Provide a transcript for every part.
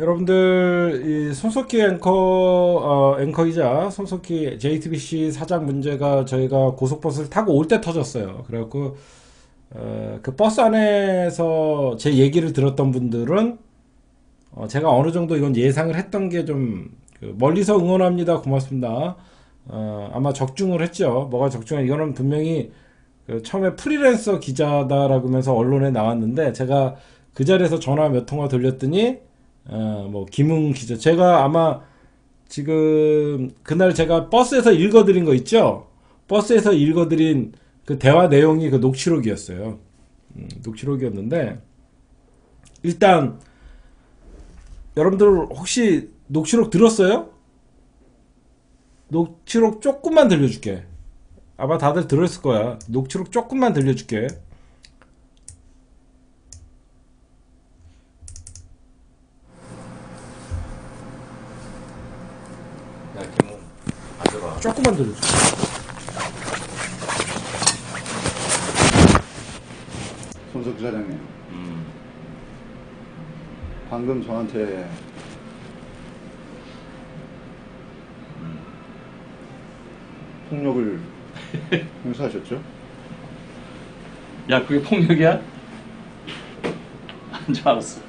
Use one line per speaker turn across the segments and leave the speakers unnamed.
여러분들 이 손석희 앵커 어, 앵커이자 손석희 JTBC 사장 문제가 저희가 고속버스를 타고 올 때 터졌어요. 그래갖고 어, 그 버스 안에서 제 얘기를 들었던 분들은 어, 제가 어느 정도 이건 예상을 했던 게좀 그 멀리서 응원합니다. 고맙습니다. 어, 아마 적중을 했죠. 뭐가 적중해? 이거는 분명히 그 처음에 프리랜서 기자다라고 하면서 언론에 나왔는데 제가 그 자리에서 전화 몇 통화 돌렸더니 어, 뭐 김웅 기자 제가 아마 지금 그날 제가 버스에서 읽어드린 거 있죠? 버스에서 읽어드린 그 대화 내용이 그 녹취록이었어요. 음, 녹취록이었는데 일단 여러분들 혹시 녹취록 들었어요? 녹취록 조금만 들려줄게. 아마 다들 들었을 거야. 녹취록 조금만 들려줄게.
야 김웅 앉아봐
조금만 들려줄게.
손석희 사장님,
음.
방금 저한테 폭력을 행사하셨죠?
야 그게 폭력이야? 앉아 알았어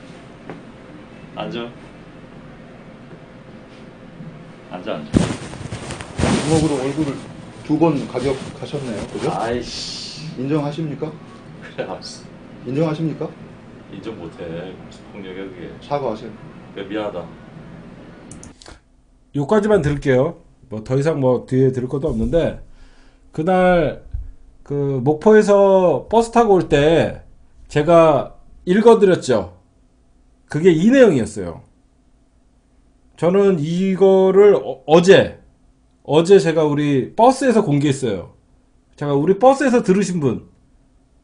앉아 앉아 앉아
주먹으로 얼굴을 두 번 가격하셨네요. 그죠?
아이씨
인정하십니까?
그래 알았어
인정하십니까?
인정 못해 폭력이야 그게
사과하세요.
그래 미안하다
요까지만 들을게요. 뭐 더 이상 뭐 뒤에 들을 것도 없는데 그날 그 목포에서 버스 타고 올 때 제가 읽어드렸죠. 그게 이 내용이었어요. 저는 이거를 어, 어제 어제 제가 우리 버스에서 공개했어요. 제가 우리 버스에서 들으신 분,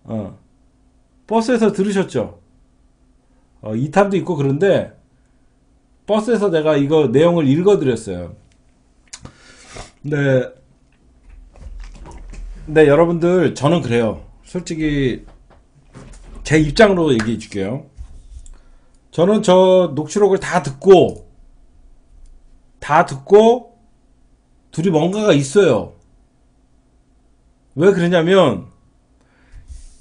어, 버스에서 들으셨죠. 어, 이탄도 있고 그런데 버스에서 내가 이거 내용을 읽어드렸어요. 네. 네, 여러분들, 저는 그래요. 솔직히, 제 입장으로 얘기해 줄게요. 저는 저 녹취록을 다 듣고, 다 듣고, 둘이 뭔가가 있어요. 왜 그러냐면,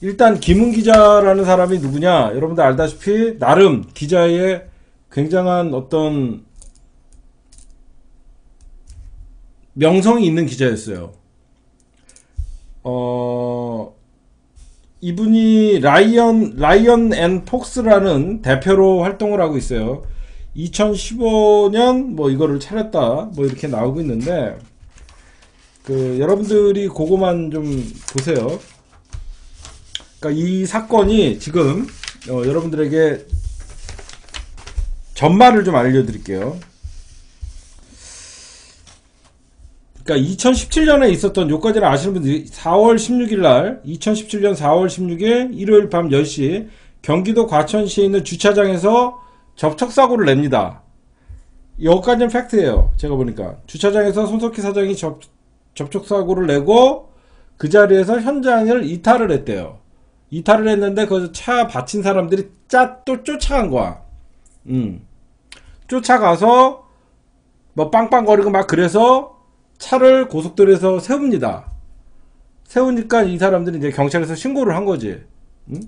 일단 김은 기자라는 사람이 누구냐? 여러분들 알다시피, 나름 기자의 굉장한 어떤 명성이 있는 기자였어요. 어, 이분이 라이언, 라이언 앤 폭스라는 대표로 활동을 하고 있어요. 2015년 뭐 이거를 차렸다 뭐 이렇게 나오고 있는데 그 여러분들이 그거만 좀 보세요. 그러니까 이 사건이 지금 어, 여러분들에게 전말을 좀 알려드릴게요. 그러니까 2017년에 있었던 요까지는 아시는 분들이 4월 16일 날 2017년 4월 16일 일요일 밤 10시 경기도 과천시에 있는 주차장에서 접촉 사고를 냅니다. 여기까지는 팩트예요. 제가 보니까 주차장에서 손석희 사장이 접, 접촉 사고를 내고 그 자리에서 현장을 이탈을 했대요. 이탈을 했는데 그차 받친 사람들이 짜 또 쫓아간 거야. 음. 쫓아가서 뭐 빵빵거리고 막 그래서 차를 고속도로에서 세웁니다. 세우니까 이 사람들이 이제 경찰에서 신고를 한 거지. 응?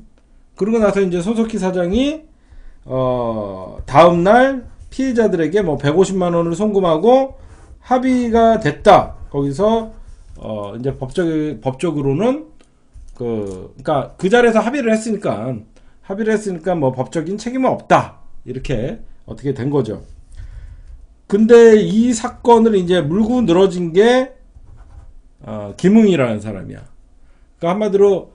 그러고 나서 이제 손석희 사장이 어 다음 날 피해자들에게 뭐 150만 원을 송금하고 합의가 됐다. 거기서 어 이제 법적 법적으로는 그 그러니까 그 자리에서 합의를 했으니까 합의를 했으니까 뭐 법적인 책임은 없다. 이렇게 어떻게 된 거죠. 근데 이 사건을 이제 물고 늘어진 게 어, 김웅이라는 사람이야. 그러니까 한마디로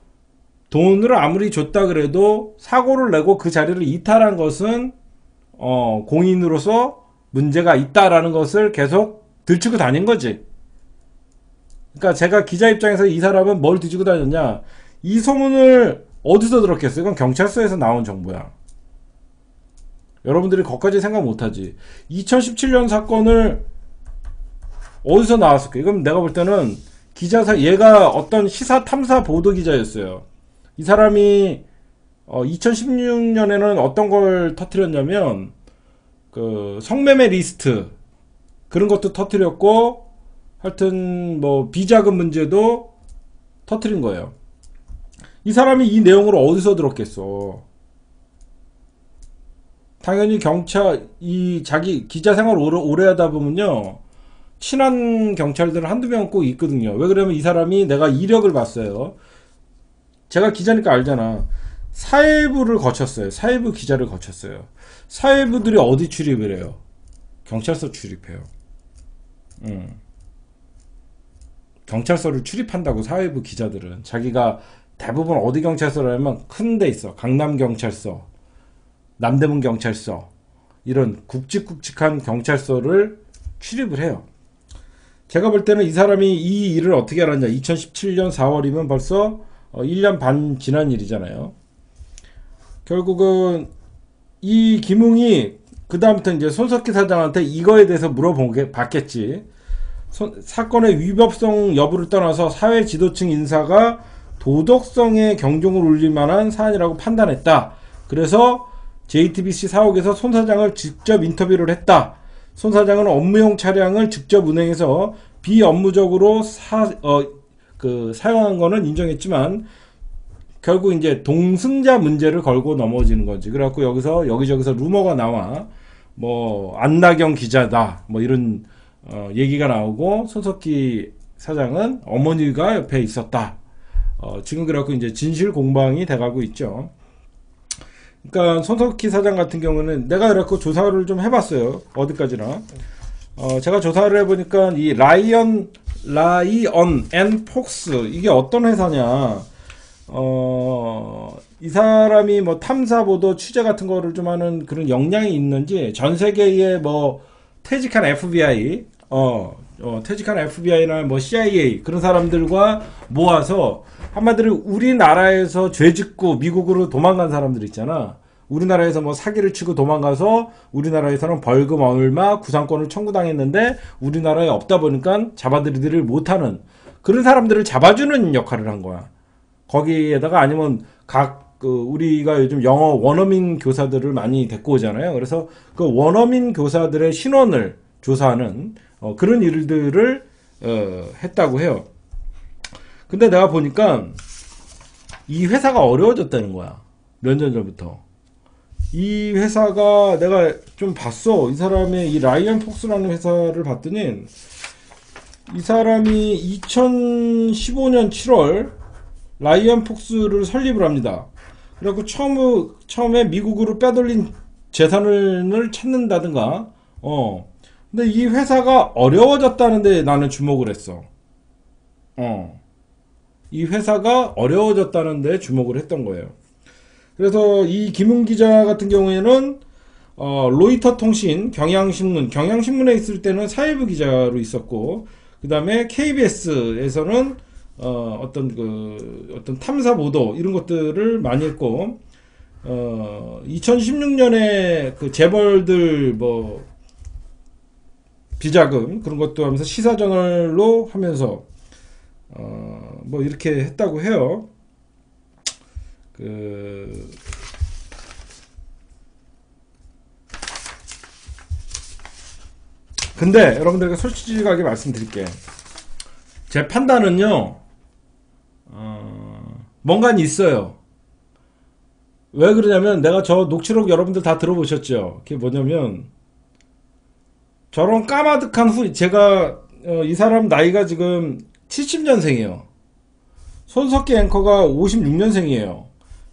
돈을 아무리 줬다 그래도 사고를 내고 그 자리를 이탈한 것은 어, 공인으로서 문제가 있다라는 것을 계속 들추고 다닌 거지. 그러니까 제가 기자 입장에서 이 사람은 뭘 뒤지고 다녔냐? 이 소문을 어디서 들었겠어요? 이건 경찰서에서 나온 정보야. 여러분들이 거기까지 생각 못하지. 2017년 사건을 어디서 나왔을까? 이건 내가 볼 때는 기자사 얘가 어떤 시사 탐사 보도 기자였어요. 이 사람이 어, 2016년에는 어떤 걸 터뜨렸냐면 그그 성매매 리스트 그런 것도 터트렸고 하여튼 뭐 비자금 문제도 터트린 거예요. 이 사람이 이 내용을 어디서 들었겠어? 당연히 경찰 이 자기 기자 생활 오래, 오래 하다 보면요 친한 경찰들 한두 명 꼭 있거든요. 왜 그러면 이 사람이 내가 이력을 봤어요. 제가 기자니까 알잖아. 사회부를 거쳤어요. 사회부 기자를 거쳤어요. 사회부들이 어디 출입을 해요? 경찰서 출입해요. 음. 경찰서를 출입한다고 사회부 기자들은 자기가 대부분 어디 경찰서라면 큰 데 있어. 강남 경찰서, 남대문 경찰서 이런 굵직굵직한 경찰서를 출입을 해요. 제가 볼 때는 이 사람이 이 일을 어떻게 알았냐. 2017년 4월이면 벌써 어, 1년 반 지난 일이잖아요. 결국은 이 김웅이 그 다음부터 이제 손석희 사장한테 이거에 대해서 물어봤겠지. 손- 사건의 위법성 여부를 떠나서 사회 지도층 인사가 도덕성에 경종을 울릴 만한 사안이라고 판단했다. 그래서 JTBC 사옥에서 손 사장을 직접 인터뷰를 했다. 손 사장은 업무용 차량을 직접 운행해서 비업무적으로 사, 어, 그, 사용한 거는 인정했지만, 결국 이제 동승자 문제를 걸고 넘어지는 거지. 그래갖고 여기서, 여기저기서 루머가 나와. 뭐, 안나경 기자다. 뭐 이런, 어, 얘기가 나오고, 손석희 사장은 어머니가 옆에 있었다. 어, 지금 그래갖고 이제 진실 공방이 돼가고 있죠. 그러니까 손석희 사장 같은 경우는 내가 그래갖고 조사를 좀 해봤어요. 어디까지나. 어, 제가 조사를 해보니까 이 라이언, 라이언 앤 폭스 이게 어떤 회사냐. 어, 이 사람이 뭐 탐사 보도 취재 같은 거를 좀 하는 그런 역량이 있는지 전 세계에 뭐 퇴직한 FBI, 어, 어, 퇴직한 FBI나 뭐 CIA 그런 사람들과 모아서 한마디로 우리나라에서 죄 짓고 미국으로 도망간 사람들 있잖아. 우리나라에서 뭐 사기를 치고 도망가서 우리나라에서는 벌금 얼마 구상권을 청구당했는데 우리나라에 없다 보니까 잡아들이지를 못하는 그런 사람들을 잡아주는 역할을 한 거야. 거기에다가 아니면 각 그 우리가 요즘 영어 원어민 교사들을 많이 데리고 오잖아요. 그래서 그 원어민 교사들의 신원을 조사하는 어, 그런 일들을 어, 했다고 해요. 근데 내가 보니까 이 회사가 어려워졌다는 거야. 몇 년 전부터. 이 회사가 내가 좀 봤어. 이 사람의 이 라이언 폭스라는 회사를 봤더니 이 사람이 2015년 7월 라이언 폭스를 설립을 합니다. 그래갖고 처음, 처음에 미국으로 빼돌린 재산을 찾는다든가, 어. 근데 이 회사가 어려워졌다는데 나는 주목을 했어. 어. 이 회사가 어려워졌다는데 주목을 했던 거예요. 그래서 이 김웅 기자 같은 경우에는 어, 로이터 통신, 경향신문, 경향신문에 있을 때는 사회부 기자로 있었고, 그 다음에 KBS에서는 어, 어떤 그 어떤 탐사 보도 이런 것들을 많이 했고, 어, 2016년에 그 재벌들 뭐 비자금 그런 것도 하면서 시사저널로 하면서 어, 뭐 이렇게 했다고 해요. 그 근데 여러분들에게 솔직하게 말씀드릴게. 제 판단은요. 어, 뭔가 있어요. 왜 그러냐면 내가 저 녹취록 여러분들 다 들어보셨죠? 그게 뭐냐면 저런 까마득한 후 제가 어, 이 사람 나이가 지금 70년생이에요. 손석희 앵커가 56년생이에요.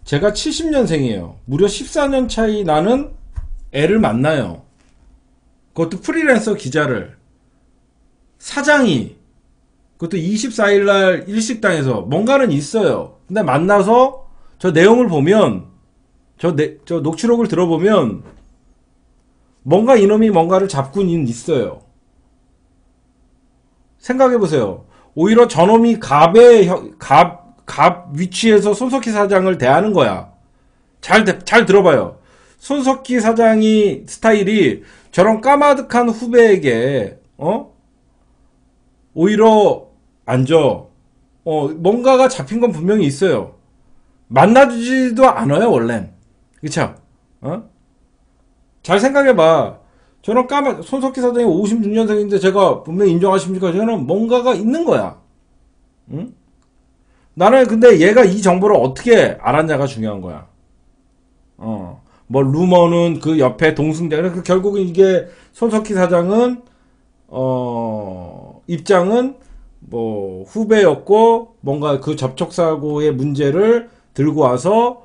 제가 70년생이에요. 무려 14년 차이 나는 애를 만나요. 그것도 프리랜서 기자를. 사장이. 그것도 24일날 일식당에서 뭔가는 있어요. 근데 만나서 저 내용을 보면, 저, 내, 저 녹취록을 들어보면, 뭔가 이놈이 뭔가를 잡고는 있어요. 생각해보세요. 오히려 저놈이 갑의, 형- 갑, 갑 위치에서 손석희 사장을 대하는 거야. 잘, 대- 잘 들어봐요. 손석희 사장이 스타일이 저런 까마득한 후배에게, 어? 오히려 앉아. 어, 뭔가가 잡힌 건 분명히 있어요. 만나주지도 않아요, 원래는. 그쵸? 어? 잘 생각해봐. 저는 까마 손석희 사장이 56년생인데 제가 분명히 인정하십니까? 저는 뭔가가 있는 거야. 응? 나는 근데 얘가 이 정보를 어떻게 알았냐가 중요한 거야. 어. 뭐 루머는 그 옆에 동승자 그래서 결국은 이게 손석희 사장은 어 입장은 뭐 후배였고 뭔가 그 접촉 사고의 문제를 들고 와서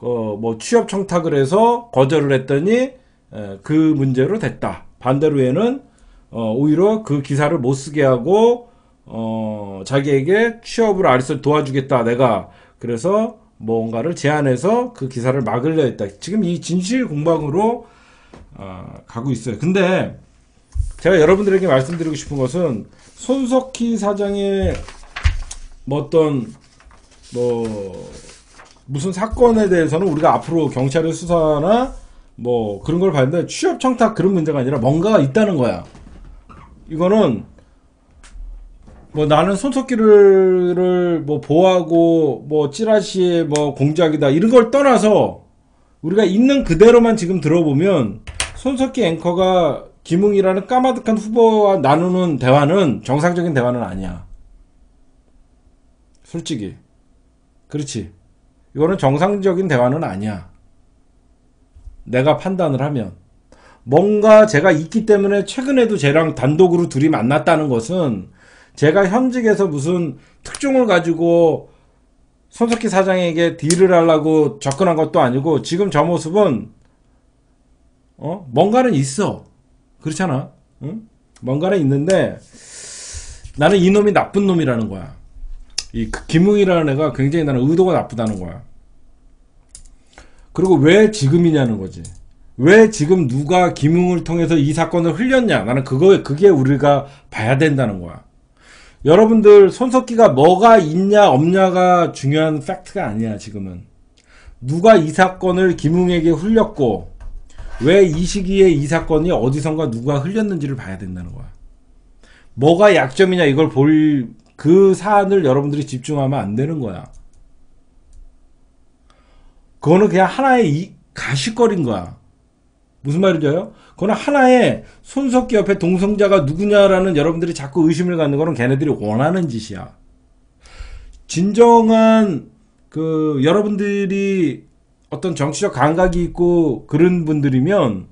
어 뭐 취업 청탁을 해서 거절을 했더니 에, 그 문제로 됐다. 반대로 얘는 어 오히려 그 기사를 못 쓰게 하고 어 자기에게 취업을 아리서 도와주겠다. 내가 그래서 뭔가를 제안해서 그 기사를 막으려 했다. 지금 이 진실 공방으로 어, 가고 있어요. 근데 제가 여러분들에게 말씀드리고 싶은 것은 손석희 사장의 뭐 어떤 뭐 무슨 사건에 대해서는 우리가 앞으로 경찰의 수사나 뭐 그런 걸 봤는데 취업 청탁 그런 문제가 아니라 뭔가가 있다는 거야. 이거는 뭐 나는 손석희를 뭐 보호하고 뭐 찌라시의 뭐 공작이다 이런 걸 떠나서 우리가 있는 그대로만 지금 들어보면 손석희 앵커가 김웅이라는 까마득한 후보와 나누는 대화는 정상적인 대화는 아니야. 솔직히. 그렇지. 이거는 정상적인 대화는 아니야. 내가 판단을 하면. 뭔가 제가 있기 때문에 최근에도 쟤랑 단독으로 둘이 만났다는 것은 제가 현직에서 무슨 특종을 가지고 손석희 사장에게 딜을 하려고 접근한 것도 아니고 지금 저 모습은 어? 뭔가는 있어. 그렇잖아. 응? 뭔가는 있는데 나는 이놈이 나쁜 놈이라는 거야. 이그 김웅이라는 애가 굉장히 나는 의도가 나쁘다는 거야. 그리고 왜 지금이냐는 거지. 왜 지금 누가 김웅을 통해서 이 사건을 흘렸냐. 나는 그거 그게 우리가 봐야 된다는 거야 여러분들 손석기가 뭐가 있냐 없냐가 중요한 팩트가 아니야 지금은. 누가 이 사건을 김웅에게 흘렸고 왜 이 시기에 이 사건이 어디선가 누가 흘렸는지를 봐야 된다는 거야. 뭐가 약점이냐 이걸 볼 그 사안을 여러분들이 집중하면 안 되는 거야. 그거는 그냥 하나의 이, 가시거리인 거야 무슨 알아요? 그건 하나의 손석기 옆에 동성자가 누구냐라는 여러분들이 자꾸 의심을 갖는 거는 걔네들이 원하는 짓이야. 진정한 그 여러분들이 어떤 정치적 감각이 있고 그런 분들이면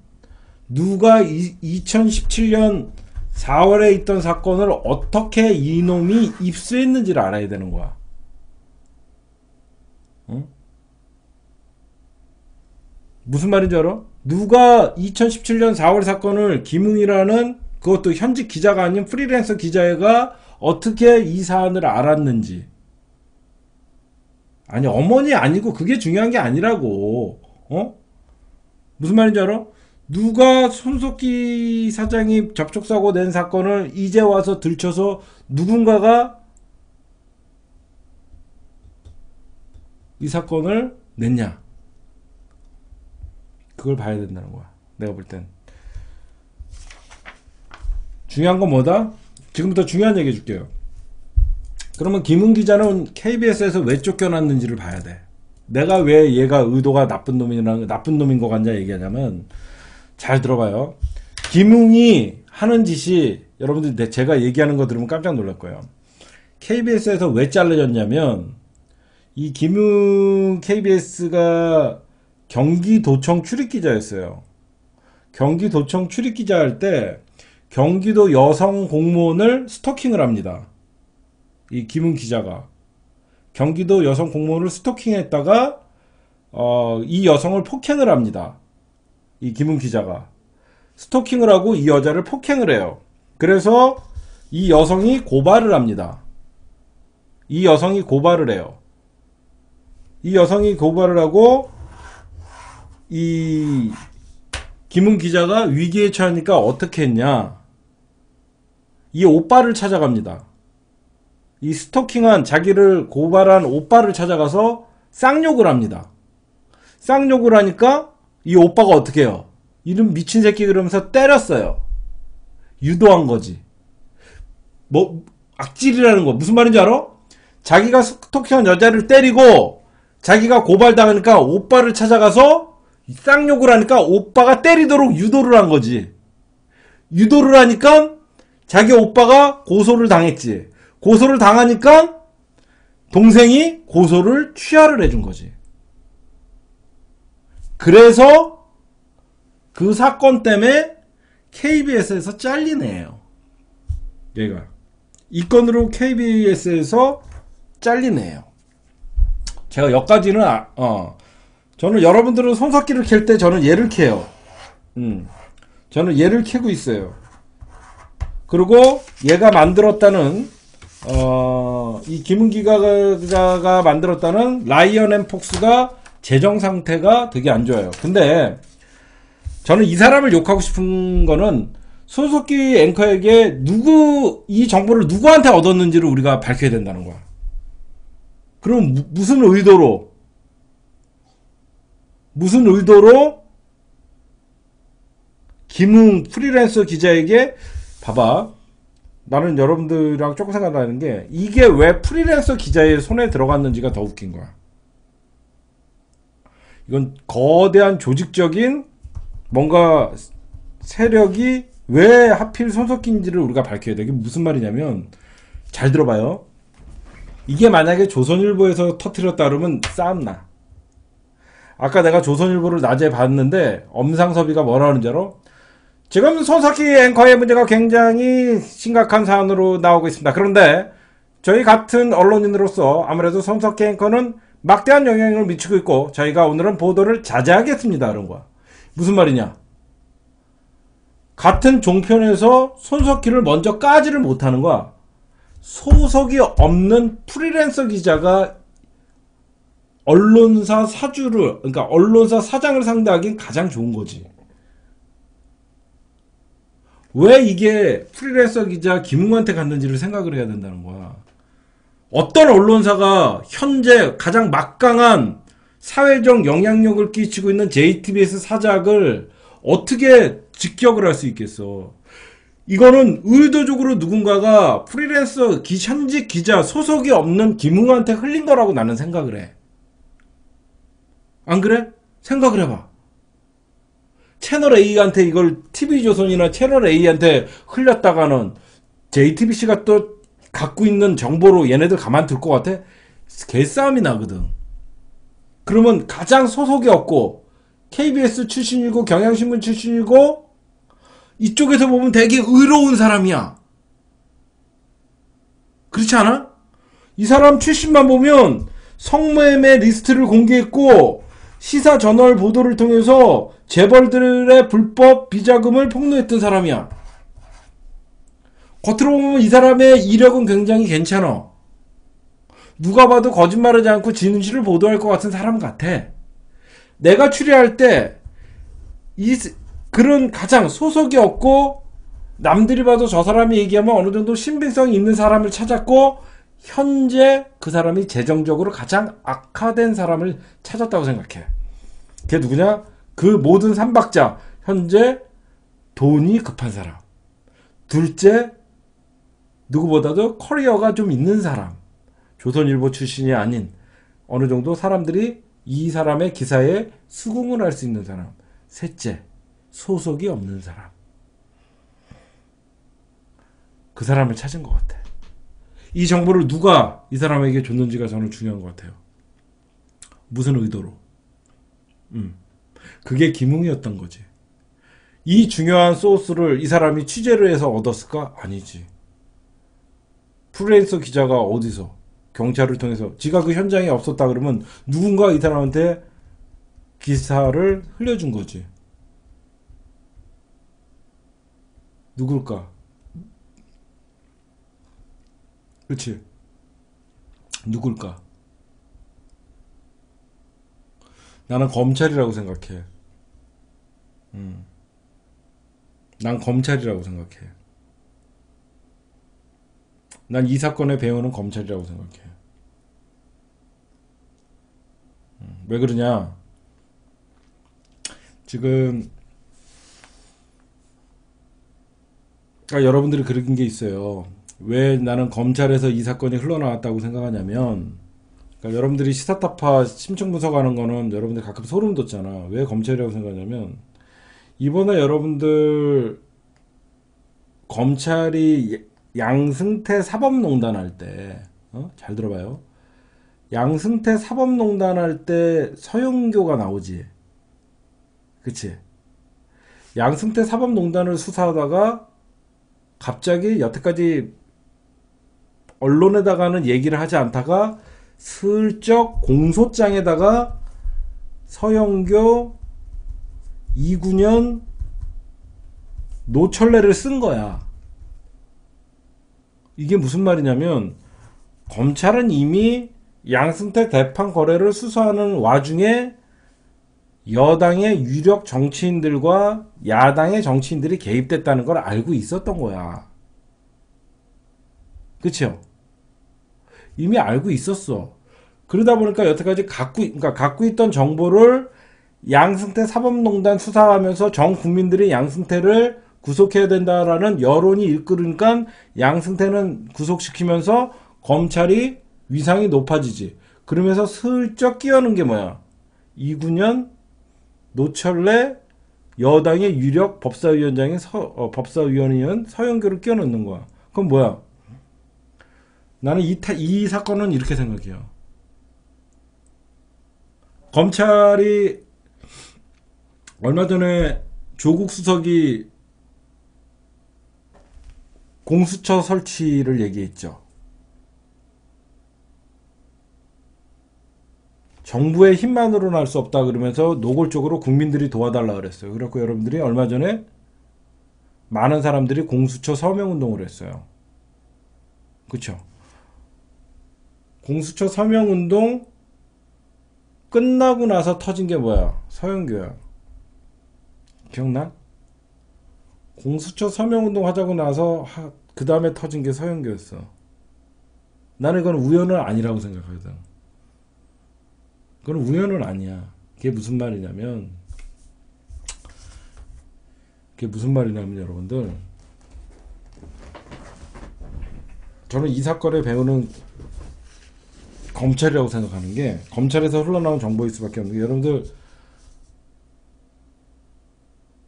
누가 이, 2017년 4월에 있던 사건을 어떻게 이놈이 입수했는지를 알아야 되는 거야. 응? 무슨 말인지 알아? 누가 2017년 4월 사건을 김웅이라는 그것도 현직 기자가 아닌 프리랜서 기자가 어떻게 이 사안을 알았는지. 아니, 어머니 아니고 그게 중요한 게 아니라고. 어? 무슨 말인지 알아? 누가 손석희 사장이 접촉사고 낸 사건을 이제 와서 들춰서 누군가가 이 사건을 냈냐? 그걸 봐야 된다는 거야. 내가 볼 땐. 중요한 건 뭐다? 지금부터 중요한 얘기 해줄게요. 그러면 김은 기자는 KBS에서 왜 쫓겨났는지를 봐야 돼. 내가 왜 얘가 의도가 나쁜 놈이랑 나쁜 놈인 것 같냐 얘기하냐면 잘 들어봐요. 김웅이 하는 짓이 여러분들 제가 얘기하는 거 들으면 깜짝 놀랄 거예요. KBS에서 왜 잘라졌냐면 이 김웅 KBS가 경기도청 출입기자였어요. 경기도청 출입기자 할 때 경기도 여성 공무원을 스토킹을 합니다. 이 김은 기자가 경기도 여성 공무원을 스토킹했다가 어, 이 여성을 폭행을 합니다. 이 김은 기자가 스토킹을 하고 이 여자를 폭행을 해요. 그래서 이 여성이 고발을 합니다. 이 여성이 고발을 해요. 이 여성이 고발을 하고 이 김은 기자가 위기에 처하니까 어떻게 했냐? 이 오빠를 찾아갑니다. 이 스토킹한 자기를 고발한 오빠를 찾아가서 쌍욕을 합니다. 쌍욕을 하니까 이 오빠가 어떻게 해요? 이름 미친 새끼 그러면서 때렸어요. 유도한 거지. 뭐 악질이라는 거 무슨 말인지 알아? 자기가 스토킹한 여자를 때리고 자기가 고발당하니까 오빠를 찾아가서 쌍욕을 하니까 오빠가 때리도록 유도를 한 거지. 유도를 하니까 자기 오빠가 고소를 당했지. 고소를 당하니까 동생이 고소를 취하를 해준 거지. 그래서 그 사건 때문에 KBS에서 잘리네요. 얘가. 이 건으로 KBS에서 잘리네요. 제가 여기까지는, 아, 어. 저는 여러분들은 손석기를 캘 때 저는 얘를 캐요. 음. 저는 얘를 캐고 있어요. 그리고 얘가 만들었다는, 어, 이 김웅이가 기자가 만들었다는 라이언 앤 폭스가 재정 상태가 되게 안 좋아요. 근데 저는 이 사람을 욕하고 싶은 거는 손석희 앵커에게 누구 이 정보를 누구한테 얻었는지를 우리가 밝혀야 된다는 거야. 그럼 무, 무슨 의도로 무슨 의도로 김웅 프리랜서 기자에게 봐봐 나는 여러분들이랑 조금 생각나는 게 이게 왜 프리랜서 기자의 손에 들어갔는지가 더 웃긴 거야. 이건 거대한 조직적인 뭔가 세력이 왜 하필 손석기인지를 우리가 밝혀야 돼. 이게 무슨 말이냐면 잘 들어봐요. 이게 만약에 조선일보에서 터트렸다 그러면 싸움나. 아까 내가 조선일보를 낮에 봤는데 엄상섭이가 뭐라 하는지 알아? 지금 손석희 앵커의 문제가 굉장히 심각한 사안으로 나오고 있습니다. 그런데 저희 같은 언론인으로서 아무래도 손석희 앵커는 막대한 영향을 미치고 있고 저희가 오늘은 보도를 자제하겠습니다. 그런 거야. 무슨 말이냐? 같은 종편에서 손석희를 먼저 까지를 못하는 거야. 소속이 없는 프리랜서 기자가 언론사 사주를 그러니까 언론사 사장을 상대하기엔 가장 좋은 거지. 왜 이게 프리랜서 기자 김웅한테 갔는지를 생각을 해야 된다는 거야. 어떤 언론사가 현재 가장 막강한 사회적 영향력을 끼치고 있는 JTBS 사장을 어떻게 직격을 할 수 있겠어. 이거는 의도적으로 누군가가 프리랜서 기, 현직 기자 소속이 없는 김웅한테 흘린 거라고 나는 생각을 해. 안 그래? 생각을 해봐. 채널 A한테 이걸 TV조선이나 채널 A한테 흘렸다가는 JTBC가 또 갖고 있는 정보로 얘네들 가만둘 것 같아? 개싸움이 나거든. 그러면 가장 소속이 없고 KBS 출신이고 경향신문 출신이고 이쪽에서 보면 되게 의로운 사람이야. 그렇지 않아? 이 사람 출신만 보면 성매매 리스트를 공개했고 시사 저널 보도를 통해서 재벌들의 불법 비자금을 폭로했던 사람이야. 겉으로 보면 이 사람의 이력은 굉장히 괜찮아. 누가 봐도 거짓말하지 않고 진실을 보도할 것 같은 사람 같아. 내가 추리할 때, 이, 그런 가장 소속이 없고, 남들이 봐도 저 사람이 얘기하면 어느 정도 신빙성이 있는 사람을 찾았고, 현재 그 사람이 재정적으로 가장 악화된 사람을 찾았다고 생각해. 그게 누구냐? 그 모든 삼박자. 현재 돈이 급한 사람. 둘째, 누구보다도 커리어가 좀 있는 사람. 조선일보 출신이 아닌 어느 정도 사람들이 이 사람의 기사에 수긍을 할 수 있는 사람. 셋째, 소속이 없는 사람. 그 사람을 찾은 것 같아. 이 정보를 누가 이 사람에게 줬는지가 저는 중요한 것 같아요. 무슨 의도로? 음. 그게 김웅이었던 거지. 이 중요한 소스를 이 사람이 취재를 해서 얻었을까? 아니지. 프리랜서 기자가 어디서 경찰을 통해서 지가 그 현장에 없었다 그러면 누군가 이 사람한테 기사를 흘려준 거지. 누굴까? 그렇지. 누굴까? 나는 검찰이라고 생각해. 음. 난 검찰이라고 생각해. 난 이 사건의 배우는 검찰이라고 생각해. 음, 왜 그러냐? 지금 아, 여러분들이 그런 게 있어요. 왜 나는 검찰에서 이 사건이 흘러나왔다고 생각하냐면 그러니까 여러분들이 시사타파 심층 분석하는 거는 여러분들 가끔 소름 돋잖아. 왜 검찰이라고 생각하냐면 이번에 여러분들 검찰이 양승태 사법농단 할 때, 어? 잘 들어봐요. 양승태 사법농단 할 때 서영교가 나오지. 그치? 양승태 사법농단을 수사하다가 갑자기 여태까지 언론에다가는 얘기를 하지 않다가 슬쩍 공소장에다가 서영교 이구년 노철래를 쓴 거야. 이게 무슨 말이냐면 검찰은 이미 양승태 대판 거래를 수사하는 와중에 여당의 유력 정치인들과 야당의 정치인들이 개입됐다는 걸 알고 있었던 거야. 그쵸? 이미 알고 있었어. 그러다 보니까 여태까지 갖고, 그러니까 갖고 있던 정보를 양승태 사법농단 수사하면서 전 국민들이 양승태를 구속해야 된다라는 여론이 이끌으니까 양승태는 구속시키면서 검찰이 위상이 높아지지. 그러면서 슬쩍 끼어는 게 뭐야? 이구년 노철래 여당의 유력 법사위원장인 서, 어, 법사위원이은 서영교를 끼워넣는 거야. 그럼 뭐야? 나는 이, 타, 이 사건은 이렇게 생각해요. 검찰이 얼마 전에 조국 수석이 공수처 설치를 얘기했죠. 정부의 힘만으로는 할 수 없다 그러면서 노골적으로 국민들이 도와달라 그랬어요. 그래갖고 여러분들이 얼마 전에 많은 사람들이 공수처 서명 운동을 했어요. 그쵸? 공수처 서명 운동 끝나고 나서 터진 게 뭐야? 서영교야. 기억나? 공수처 서명 운동 하자고 나서 그 다음에 터진 게 서영교였어. 나는 이건 우연은 아니라고 생각하거든. 그건 우연은 아니야. 그게 무슨 말이냐면, 그게 무슨 말이냐면 여러분들, 저는 이 사건에 배우는 검찰이라고 생각하는 게 검찰에서 흘러나온 정보일 수밖에 없는 게 여러분들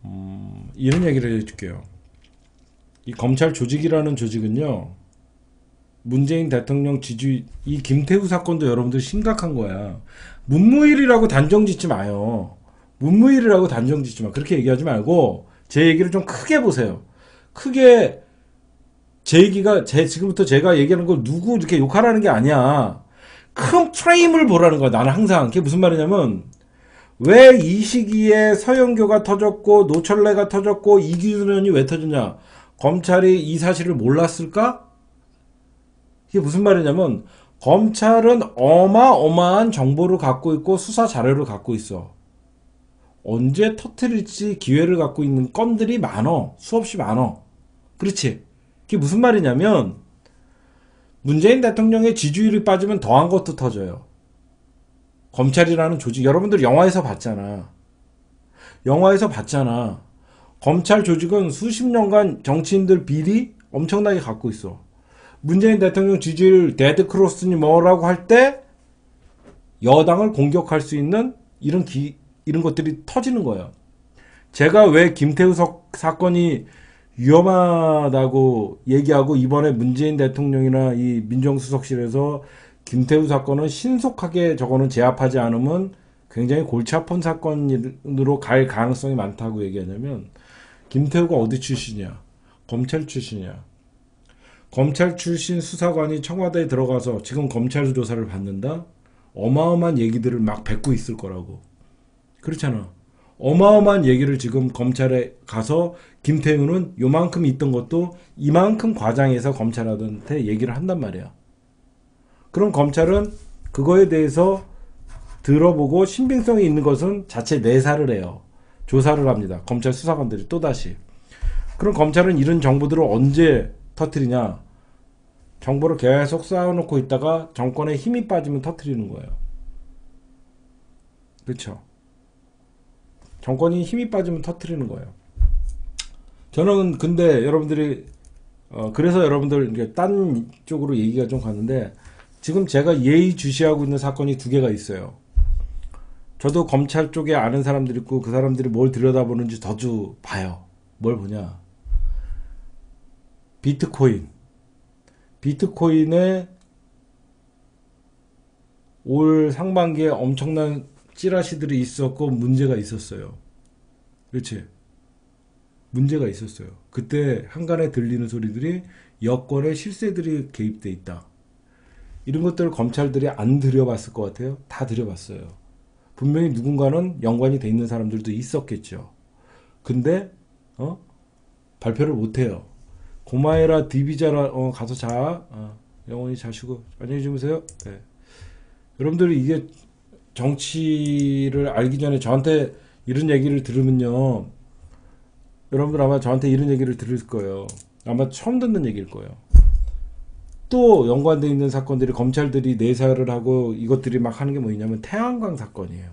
음, 이런 얘기를 해줄게요. 이 검찰 조직이라는 조직은요. 문재인 대통령 지지 이 김태우 사건도 여러분들 심각한 거야. 문무일이라고 단정 짓지 마요. 문무일이라고 단정 짓지 마. 그렇게 얘기하지 말고 제 얘기를 좀 크게 보세요. 크게 제 얘기가 제 지금부터 제가 얘기하는 걸 누구 이렇게 욕하라는 게 아니야. 큰 프레임을 보라는 거야. 나는 항상 그게 무슨 말이냐면 왜 이 시기에 서영교가 터졌고 노철래가 터졌고 이규현이 왜 터졌냐? 검찰이 이 사실을 몰랐을까? 이게 무슨 말이냐면 검찰은 어마어마한 정보를 갖고 있고 수사 자료를 갖고 있어. 언제 터트릴지 기회를 갖고 있는 건들이 많어. 수없이 많어. 그렇지. 그게 무슨 말이냐면 문재인 대통령의 지지율이 빠지면 더한 것도 터져요. 검찰이라는 조직 여러분들 영화에서 봤잖아. 영화에서 봤잖아. 검찰 조직은 수십 년간 정치인들 비리 엄청나게 갖고 있어. 문재인 대통령 지지율 데드 크로스니 뭐라고 할 때 여당을 공격할 수 있는 이런 기, 이런 것들이 터지는 거예요. 제가 왜 김태우 사건이 위험하다고 얘기하고 이번에 문재인 대통령이나 이 민정수석실에서 김태우 사건은 신속하게 저거는 제압하지 않으면 굉장히 골치 아픈 사건으로 갈 가능성이 많다고 얘기하냐면 김태우가 어디 출신이야? 검찰 출신이야. 검찰 출신 수사관이 청와대에 들어가서 지금 검찰 조사를 받는다? 어마어마한 얘기들을 막 뱉고 있을 거라고. 그렇잖아. 어마어마한 얘기를 지금 검찰에 가서 김태우는 요만큼 있던 것도 이만큼 과장해서 검찰한테 얘기를 한단 말이야. 그럼 검찰은 그거에 대해서 들어보고 신빙성이 있는 것은 자체 내사를 해요. 조사를 합니다. 검찰 수사관들이 또다시. 그럼 검찰은 이런 정보들을 언제 터트리냐? 정보를 계속 쌓아놓고 있다가 정권에 힘이 빠지면 터트리는 거예요. 그렇죠? 정권이 힘이 빠지면 터트리는 거예요. 저는 근데 여러분들이 어 그래서 여러분들 이제 딴 쪽으로 얘기가 좀 갔는데 지금 제가 예의주시하고 있는 사건이 두 개가 있어요. 저도 검찰 쪽에 아는 사람들이 있고 그 사람들이 뭘 들여다보는지 저도 봐요. 뭘 보냐. 비트코인. 비트코인에 올 상반기에 엄청난 찌라시들이 있었고 문제가 있었어요. 그렇지? 문제가 있었어요. 그때 한간에 들리는 소리들이 여권에 실세들이 개입돼 있다. 이런 것들을 검찰들이 안 들여봤을 것 같아요. 다 들여봤어요. 분명히 누군가는 연관이 돼 있는 사람들도 있었겠죠. 근데 어? 발표를 못 해요. 고마해라 디비자라 어, 가서 자. 어, 영원히 자시고 안녕히 주무세요. 네. 여러분들이 이게 정치를 알기 전에 저한테 이런 얘기를 들으면요. 여러분들 아마 저한테 이런 얘기를 들을 거예요. 아마 처음 듣는 얘기일 거예요. 또 연관돼 있는 사건들이 검찰들이 내사를 하고 이것들이 막 하는 게 뭐냐면 태양광 사건이에요.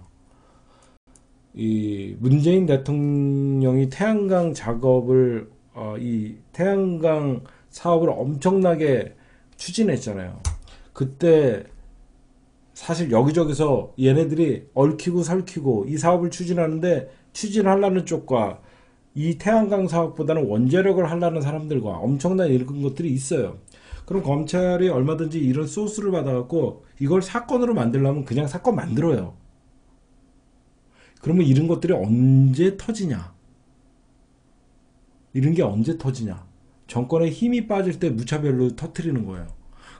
이 문재인 대통령이 태양광 작업을 어, 이 태양광 사업을 엄청나게 추진했잖아요. 그때 사실 여기저기서 얘네들이 얽히고 설키고 이 사업을 추진하는데 추진하려는 쪽과 이 태양광 사업보다는 원자력을 하려는 사람들과 엄청난 이런 것들이 있어요. 그럼 검찰이 얼마든지 이런 소스를 받아갖고 이걸 사건으로 만들려면 그냥 사건 만들어요. 그러면 이런 것들이 언제 터지냐? 이런 게 언제 터지냐? 정권에 힘이 빠질 때 무차별로 터트리는 거예요.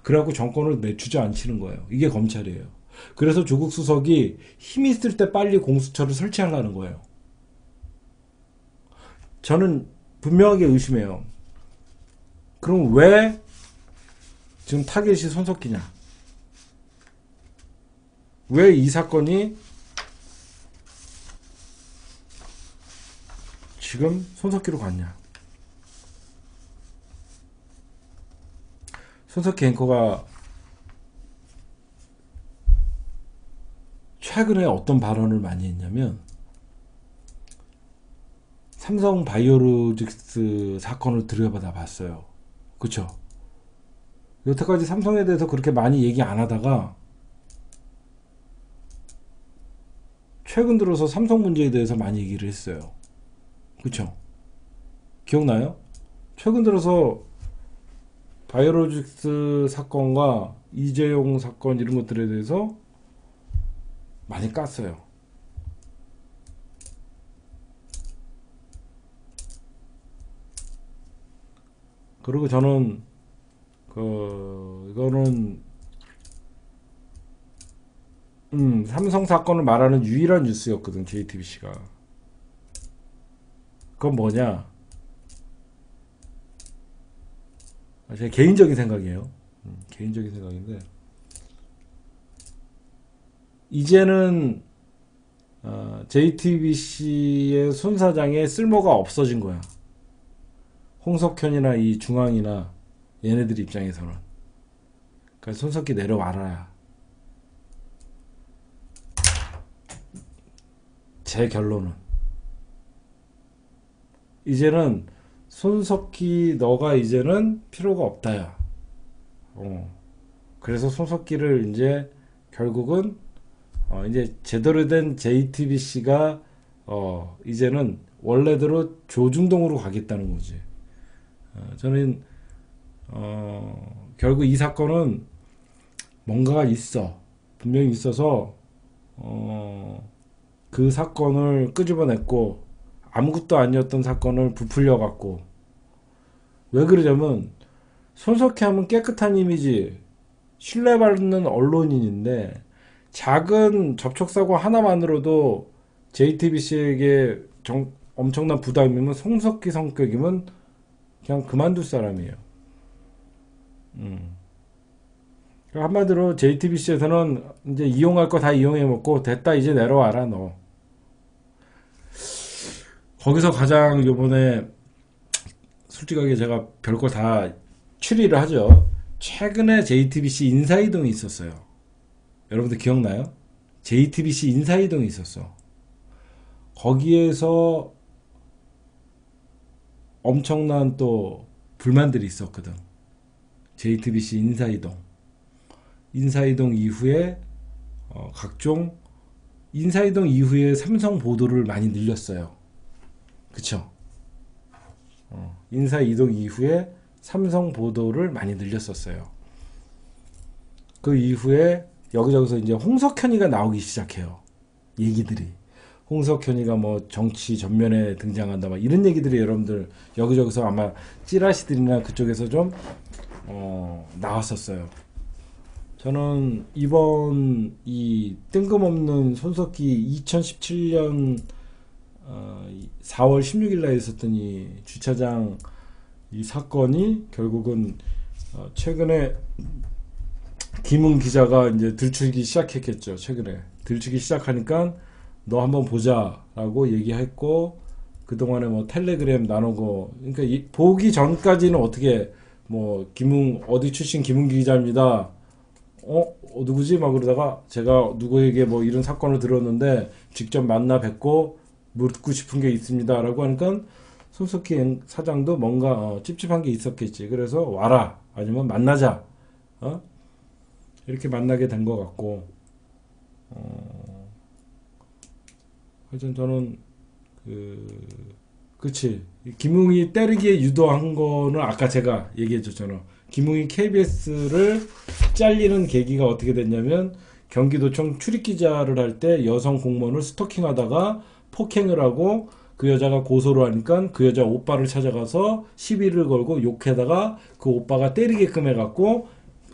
그래갖고 정권을 내주저앉히는 거예요. 이게 검찰이에요. 그래서 조국 수석이 힘 있을 때 빨리 공수처를 설치하려는 거예요. 저는 분명하게 의심해요. 그럼 왜 지금 타겟이 손석기냐? 왜 이 사건이 지금 손석기로 갔냐? 손석기 앵커가 최근에 어떤 발언을 많이 했냐면 삼성 바이오로직스 사건을 들여받아 봤어요. 그쵸? 여태까지 삼성에 대해서 그렇게 많이 얘기 안 하다가 최근 들어서 삼성 문제에 대해서 많이 얘기를 했어요. 그쵸? 기억나요? 최근 들어서 바이오로직스 사건과 이재용 사건 이런 것들에 대해서 많이 깠어요. 그리고 저는 그 이거는 음, 삼성 사건을 말하는 유일한 뉴스였거든 JTBC가. 그건 뭐냐? 아, 제 개인적인 생각이에요. 음, 개인적인 생각인데 이제는 어, JTBC의 손 사장의 쓸모가 없어진 거야. 홍석현이나 이 중앙이나 얘네들 입장에서는. 그러니까 손석기 내려와라. 제 결론은 이제는 손석기 너가 이제는 필요가 없다야. 어. 그래서 손석기를 이제 결국은 어 이제 제대로 된 JTBC가 어 이제는 원래대로 조중동으로 가겠다는 거지. 어 저는 어 결국 이 사건은 뭔가가 있어 분명히 있어서 어 그 사건을 끄집어냈고 아무것도 아니었던 사건을 부풀려 갖고 왜 그러냐면 손석희 하면 깨끗한 이미지 신뢰받는 언론인인데 작은 접촉사고 하나만으로도 JTBC에게 정, 엄청난 부담이면 송석기 성격이면 그냥 그만둘 사람이에요. 음. 그러니까 한마디로 JTBC에서는 이제 이용할 거 다 이용해 먹고 됐다 이제 내려와라 너. 거기서 가장 요번에 솔직하게 제가 별거 다 추리를 하죠. 최근에 JTBC 인사이동이 있었어요. 여러분들 기억나요? JTBC 인사이동이 있었어. 거기에서 엄청난 또 불만들이 있었거든. JTBC 인사이동. 인사이동 이후에 어, 각종 인사이동 이후에 삼성 보도를 많이 늘렸어요. 그쵸? 어, 인사 이동 이후에 삼성 보도를 많이 늘렸었어요. 그 이후에 여기저기서 이제 홍석현이가 나오기 시작해요. 얘기들이. 홍석현이가 뭐 정치 전면에 등장한다 막 이런 얘기들이 여러분들 여기저기서 아마 찌라시들이나 그쪽에서 좀 어, 나왔었어요. 저는 이번 이 뜬금없는 손석희 2017년 어, 4월 16일 날 있었던 이 주차장 이 사건이 결국은 어, 최근에 김은 기자가 이제 들추기 시작했겠죠. 최근에 들추기 시작하니까 너 한번 보자라고 얘기했고 그 동안에 뭐 텔레그램 나누고 그러니까 이- 보기 전까지는 어떻게 뭐 김웅 어디 출신 김웅 기자입니다. 어, 어, 누구지? 막 그러다가 제가 누구에게 뭐 이런 사건을 들었는데 직접 만나 뵙고 묻고 싶은 게 있습니다 라고 하니까 손석희 행- 사장도 뭔가 어, 찝찝한 게 있었겠지. 그래서 와라 아니면 만나자. 어? 이렇게 만나게 된 것 같고 어, 하여튼 저는 그 그치 이 김웅이 때리기에 유도한 거는 아까 제가 얘기해 줬잖아. 김웅이 KBS를 잘리는 계기가 어떻게 됐냐면 경기도청 출입 기자를 할 때 여성 공무원을 스토킹하다가 폭행을 하고 그 여자가 고소를 하니까 그 여자 오빠를 찾아가서 시비를 걸고 욕해다가 그 오빠가 때리게끔 해갖고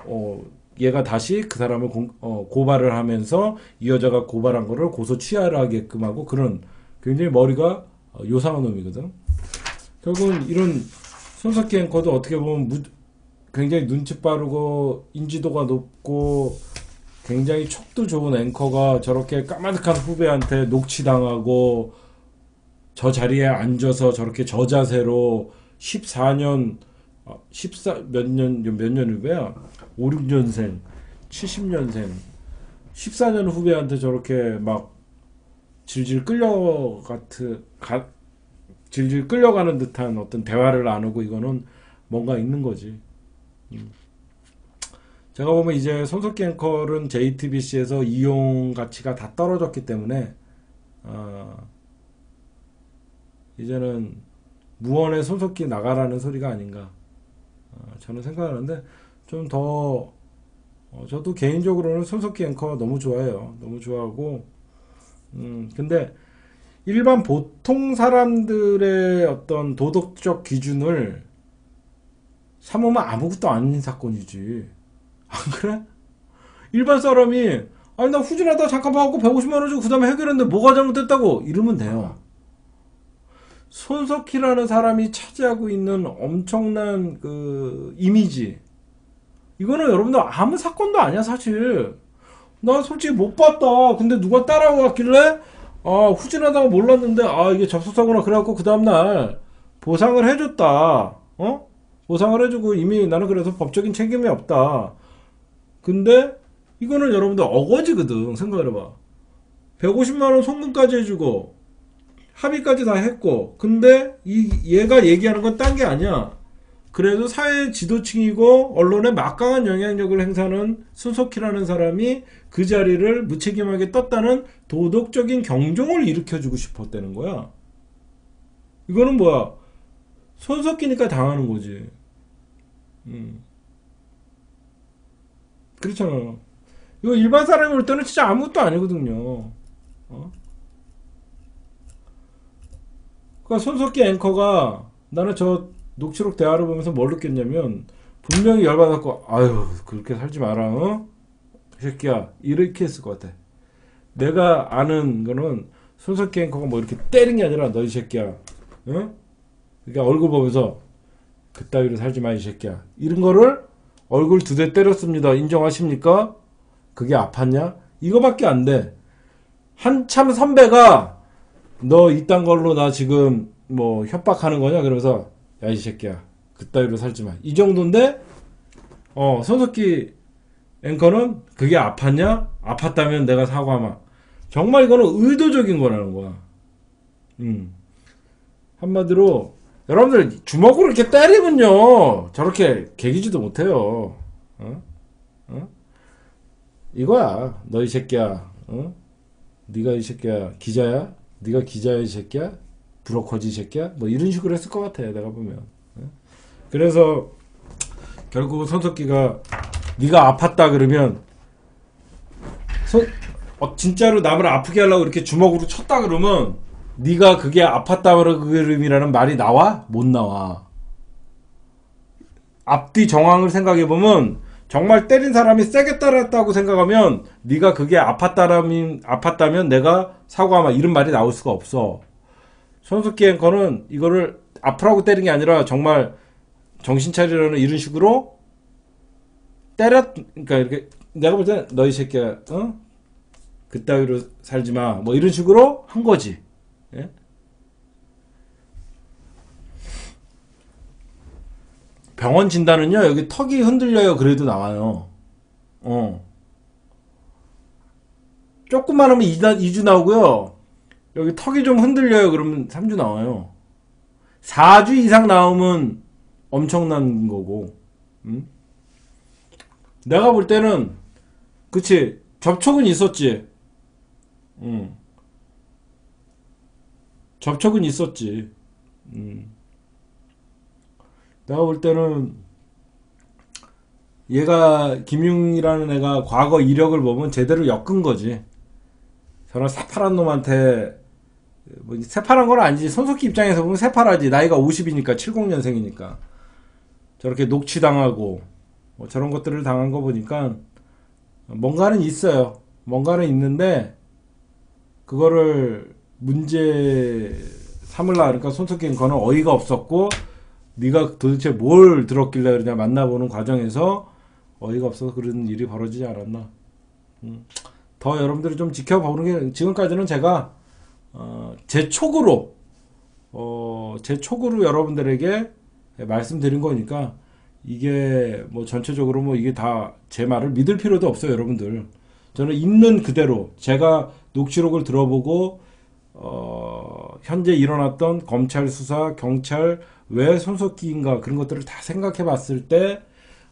어 얘가 다시 그 사람을 공- 어, 고발을 하면서 이 여자가 고발한 거를 고소 취하를 하게끔 하고 그런 굉장히 머리가 어, 요상한 놈이거든. 결국은 이런 손석희 앵커도 어떻게 보면 무, 굉장히 눈치 빠르고 인지도가 높고 굉장히 촉도 좋은 앵커가 저렇게 까마득한 후배한테 녹취당하고 저 자리에 앉아서 저렇게 저 자세로 14년 14 몇 년 몇 년 후배야? 5, 6년생, 70년생, 14년 후배한테 저렇게 막 질질 끌려 같은 가, 질질 끌려가는 듯한 어떤 대화를 나누고 이거는 뭔가 있는 거지. 음. 제가 보면 이제 손석희 앵커는 JTBC에서 이용 가치가 다 떨어졌기 때문에 어, 이제는 무언의 손석희 나가라는 소리가 아닌가 어, 저는 생각하는데 좀더 어, 저도 개인적으로는 손석희 앵커 너무 좋아해요. 너무 좋아하고 음 근데 일반 보통 사람들의 어떤 도덕적 기준을 삼으면 아무것도 아닌 사건이지. 안 그래? 일반 사람이 아니 나 후진하다 잠깐 봐갖고 150만 원 주고 그 다음에 해결했는데 뭐가 잘못됐다고? 이러면 돼요. 손석희라는 사람이 차지하고 있는 엄청난 그 이미지. 이거는 여러분들 아무 사건도 아니야 사실. 나 솔직히 못 봤다. 근데 누가 따라왔길래? 아 후진하다가 몰랐는데 아 이게 접촉사고나 그래갖고 그 다음날 보상을 해줬다. 어? 보상을 해주고 이미 나는 그래서 법적인 책임이 없다 근데 이거는 여러분들 어거지거든 생각해봐 150만원 송금까지 해주고 합의까지 다 했고 근데 이 얘가 얘기하는 건 딴 게 아니야 그래도 사회 지도층이고 언론에 막강한 영향력을 행사하는 손석희라는 사람이 그 자리를 무책임하게 떴다는 도덕적인 경종을 일으켜주고 싶었다는 거야. 이거는 뭐야? 손석희니까 당하는 거지. 음. 그렇잖아. 이거 일반 사람이 볼 때는 진짜 아무것도 아니거든요. 어? 그러니까 손석희 앵커가 나는 저 녹취록 대화를 보면서 뭘 느꼈냐면 분명히 열받았고 아유 그렇게 살지 마라 어? 이 새끼야 이렇게 했을 것 같아 내가 아는 거는 손석희 앵커가 뭐 이렇게 때린 게 아니라 너 이 새끼야 어? 그러니까 얼굴 보면서 그따위로 살지 마 이 새끼야 이런 거를 얼굴 두 대 때렸습니다. 인정하십니까? 그게 아팠냐? 이거밖에 안 돼. 한참 선배가 너 이딴 걸로 나 지금 뭐 협박하는 거냐? 그러면서 야 이 새끼야. 그따위로 살지 마. 이 정도인데 어 손석희 앵커는 그게 아팠냐? 아팠다면 내가 사과하마. 정말 이거는 의도적인 거라는 거야. 음. 한마디로 여러분들 주먹으로 이렇게 때리면요 저렇게 개기지도 못해요 어? 어? 이거야 너 이 새끼야 어? 네가 이 새끼야 기자야 네가 기자야 이 새끼야 브로커지 이 새끼야 뭐 이런 식으로 했을 것 같아 내가 보면 어? 그래서 결국 손석기가 네가 아팠다 그러면 손 어, 진짜로 남을 아프게 하려고 이렇게 주먹으로 쳤다 그러면 네가 그게 아팠다 그름이라는 말이 나와? 못 나와. 앞뒤 정황을 생각해 보면 정말 때린 사람이 세게 때렸다고 생각하면 네가 그게 아팠다면 아팠다면 내가 사과하마 이런 말이 나올 수가 없어. 손석기 앵커는 이거를 아프라고 때린 게 아니라 정말 정신 차리라는 이런 식으로 때렸 그러니까 이렇게 내가 볼 때는 너희 새끼야 어 그따위로 살지 마 뭐 이런 식으로 한 거지. 예? 병원 진단은요 여기 턱이 흔들려요 그래도 나와요. 어. 조금만 하면 2주, 2주 나오고요. 여기 턱이 좀 흔들려요 그러면 3주 나와요. 4주 이상 나오면 엄청난 거고. 음? 내가 볼 때는 그치 접촉은 있었지. 응. 접촉은 있었지. 음. 내가 볼 때는 얘가 김용이라는 애가 과거 이력을 보면 제대로 엮은 거지. 저런 새파란 놈한테 뭐 새파란 건 아니지. 손석희 입장에서 보면 새파라지. 나이가 50이니까 70년생이니까 저렇게 녹취당하고 뭐 저런 것들을 당한 거 보니까 뭔가는 있어요. 뭔가는 있는데 그거를 문제 삼을라 그러니까 손석희 거는 어이가 없었고 네가 도대체 뭘 들었길래 그러냐 만나보는 과정에서 어이가 없어서 그런 일이 벌어지지 않았나. 음. 더 여러분들이 좀 지켜보는 게 지금까지는 제가 어, 제 촉으로 어, 제 촉으로 여러분들에게 말씀드린 거니까 이게 뭐 전체적으로 뭐 이게 다 제 말을 믿을 필요도 없어요, 여러분들. 저는 있는 그대로 제가 녹취록을 들어보고 어, 현재 일어났던 검찰 수사, 경찰 왜 손석기인가 그런 것들을 다 생각해 봤을 때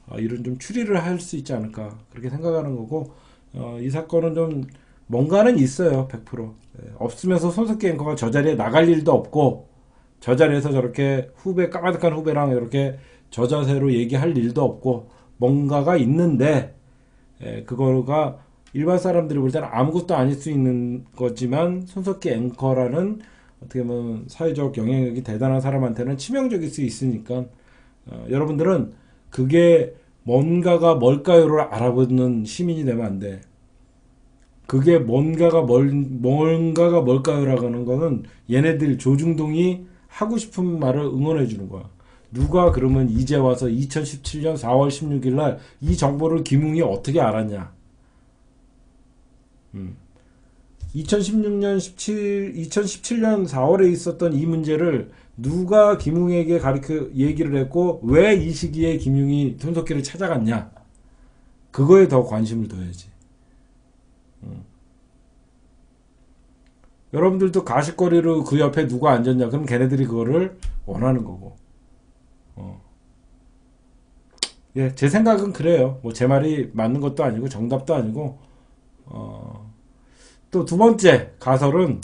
어, 이런 좀 추리를 할 수 있지 않을까 그렇게 생각하는 거고 어, 이 사건은 좀 뭔가는 있어요 100% 예, 없으면서 손석기 앵커가 저 자리에 나갈 일도 없고 저 자리에서 저렇게 후배 까마득한 후배랑 이렇게 저 자세로 얘기할 일도 없고 뭔가가 있는데 예, 그거가 일반 사람들이 볼 때는 아무것도 아닐 수 있는 거지만 손석기 앵커라는 어떻게 보면 사회적 영향력이 대단한 사람한테는 치명적일 수 있으니까 어, 여러분들은 그게 뭔가가 뭘까요를 알아보는 시민이 되면 안 돼. 그게 뭔가가 뭘, 뭔가가 뭘까요라고 하는 거는 얘네들 조중동이 하고 싶은 말을 응원해 주는 거야. 누가 그러면 이제 와서 2017년 4월 16일 날 이 정보를 김웅이 어떻게 알았냐? 음. 2016년 17 2017년 4월에 있었던 이 문제를 누가 김웅에게 가르쳐 얘기를 했고 왜 이 시기에 김웅이 손석희를 찾아갔냐? 그거에 더 관심을 둬야지. 음. 여러분들도 가십거리로 그 옆에 누가 앉았냐? 그럼 걔네들이 그거를 원하는 거고. 어. 예, 제 생각은 그래요. 뭐 제 말이 맞는 것도 아니고 정답도 아니고 어. 또 두 번째 가설은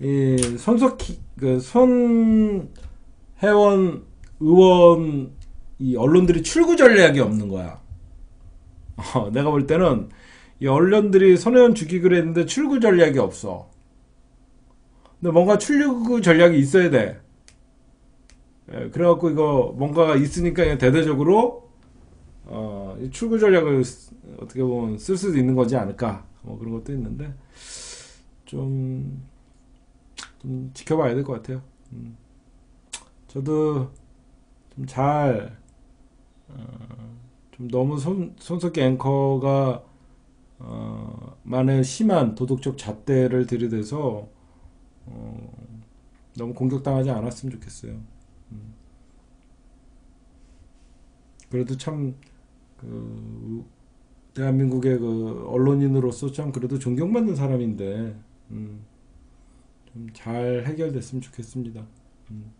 이 손석희 그 손혜원 의원 이 언론들이 출구 전략이 없는 거야. 어, 내가 볼 때는 이 언론들이 손혜원 죽이기로 했는데 출구 전략이 없어. 근데 뭔가 출구 전략이 있어야 돼. 예, 그래갖고 이거 뭔가가 있으니까 그냥 대대적으로 어, 이 출구 전략을 쓰- 어떻게 보면 쓸 수도 있는 거지 않을까. 뭐 그런 것도 있는데 좀, 좀 지켜봐야 될 것 같아요. 음. 저도 좀 잘, 어, 좀 너무 손, 손석희 앵커가 어, 많은 심한 도덕적 잣대를 들이대서 어, 너무 공격당하지 않았으면 좋겠어요. 음. 그래도 참, 그, 대한민국의 그 언론인으로서 참 그래도 존경받는 사람인데, 음, 좀 잘 해결됐으면 좋겠습니다. 음.